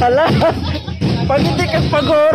Hala! Pag hindi ka pagor!